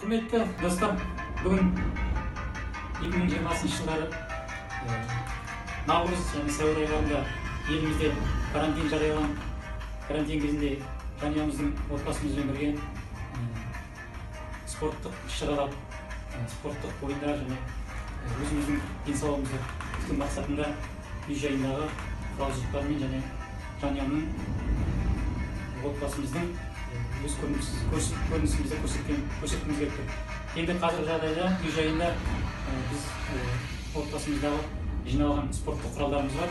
құрметті достар бүгін екі мың жиырмасыншы жылдары наурыз және сәуір айларында елімізде карантин жарияланып карантин кезінде жанұямыздың отбасымызбен бірге спорттық іс шаралар спорттық ойындар және өзіміздің денсаулығымызды күту мақсатында үй жайындағы құрал жабдықтармен және жанұямның отбасымыздың өз көрінісімізді көрсеткіміз келіп тұр енді қазіргі жағдайда үй жайында біз отбасымыздағы жиналған спорттық құралдарымыз бар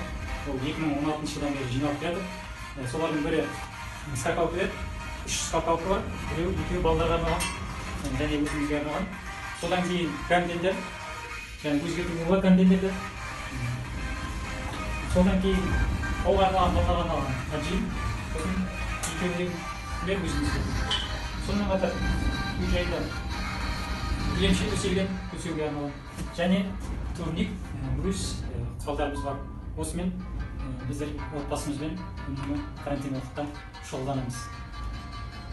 ол 2016 жылдан бері жиналып келе жатыр Ә, солардың бірі скакалка еді үш скакалка бар біреуі екеуі балаларға арналған және өзімізге арналған содан кейін гантельдер және өзгертуге болады гантельдерді содан кейін қолға арналған балаға арналған аджим сосын екеуіндегілер өзімізге сонымен қатар үй жайында емші төселген төсеуге арналған және турник брус ә, құралдарымыз бар осымен біздер отбасымызбен үнемі карантин уақытта шұғылданамыз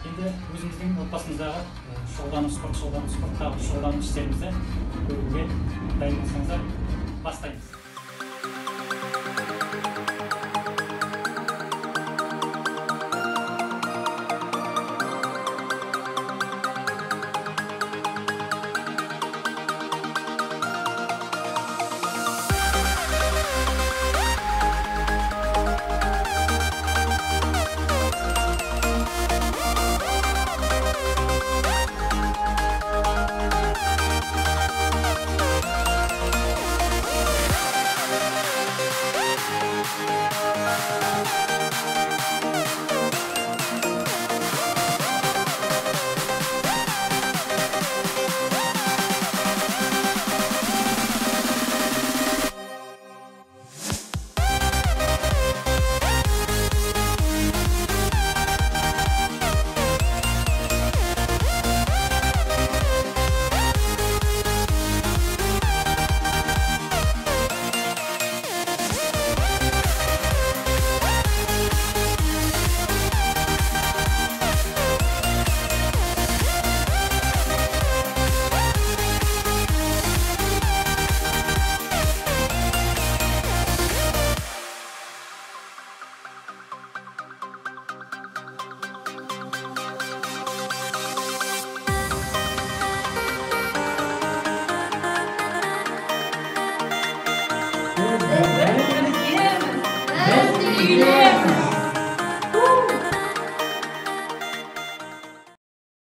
енді өзіміздің отбасымыздағы шұғылдану спорт шұғылдану спорттағы шұғылдану істерімізді көруге дайын болсаңыздар бастаймыз Chile.